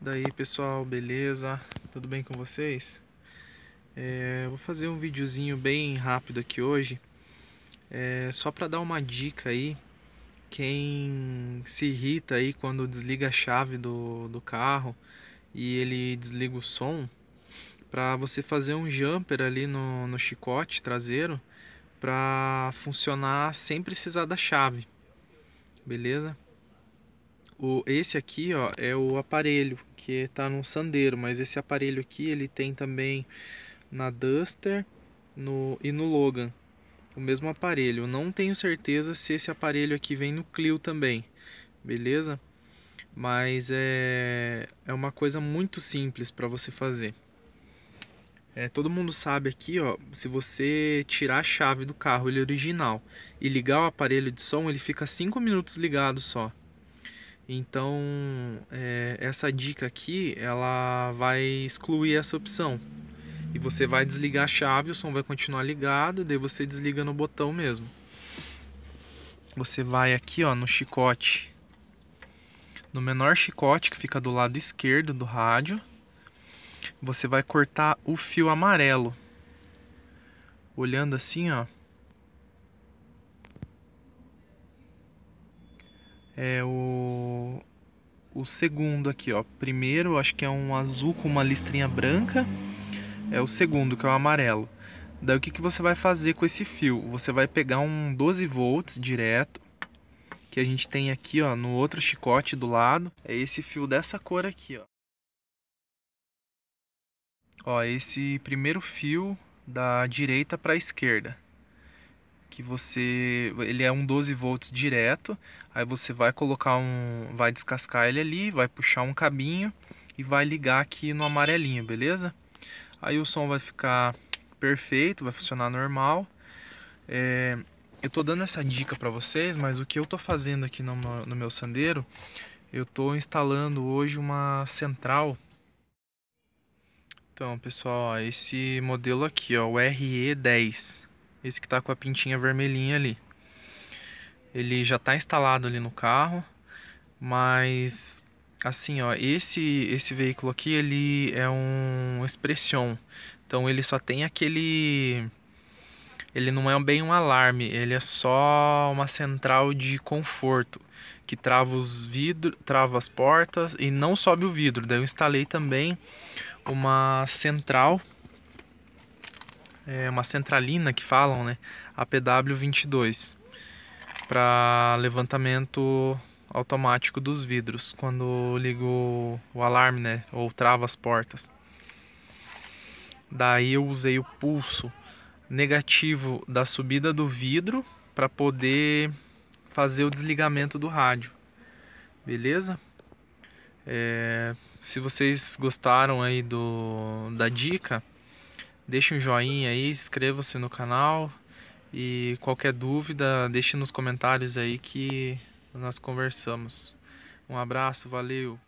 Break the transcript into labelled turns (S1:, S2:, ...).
S1: Daí pessoal, beleza? Tudo bem com vocês? É, vou fazer um videozinho bem rápido aqui hoje é, Só para dar uma dica aí Quem se irrita aí quando desliga a chave do, do carro E ele desliga o som Para você fazer um jumper ali no, no chicote traseiro Para funcionar sem precisar da chave Beleza? O, esse aqui ó, é o aparelho que está no Sandero, mas esse aparelho aqui ele tem também na Duster no, e no Logan. O mesmo aparelho. Não tenho certeza se esse aparelho aqui vem no Clio também, beleza? Mas é, é uma coisa muito simples para você fazer. É, todo mundo sabe aqui, ó, se você tirar a chave do carro, ele original, e ligar o aparelho de som, ele fica 5 minutos ligado só. Então, é, essa dica aqui, ela vai excluir essa opção. E você vai desligar a chave, o som vai continuar ligado, daí você desliga no botão mesmo. Você vai aqui, ó, no chicote. No menor chicote que fica do lado esquerdo do rádio, você vai cortar o fio amarelo. Olhando assim, ó, é o, o segundo aqui, ó. Primeiro, acho que é um azul com uma listrinha branca. É o segundo, que é o amarelo. Daí o que, que você vai fazer com esse fio? Você vai pegar um 12 volts direto, que a gente tem aqui, ó, no outro chicote do lado. É esse fio dessa cor aqui, ó. Ó, esse primeiro fio da direita para a esquerda que você ele é um 12 volts direto aí você vai colocar um vai descascar ele ali vai puxar um cabinho e vai ligar aqui no amarelinho beleza? Aí o som vai ficar perfeito vai funcionar normal. É, eu tô dando essa dica para vocês mas o que eu tô fazendo aqui no, no meu sandeiro eu tô instalando hoje uma central. Então pessoal esse modelo aqui ó o RE10 esse que está com a pintinha vermelhinha ali. Ele já está instalado ali no carro, mas assim, ó, esse esse veículo aqui ele é um Expression. Então ele só tem aquele ele não é bem um alarme, ele é só uma central de conforto que trava os vidros, trava as portas e não sobe o vidro. Daí eu instalei também uma central é uma centralina que falam, né? APW22 para levantamento automático dos vidros quando ligo o alarme, né? Ou trava as portas. Daí eu usei o pulso negativo da subida do vidro para poder fazer o desligamento do rádio. Beleza? É, se vocês gostaram aí do, da dica, Deixe um joinha aí, inscreva-se no canal e qualquer dúvida deixe nos comentários aí que nós conversamos. Um abraço, valeu!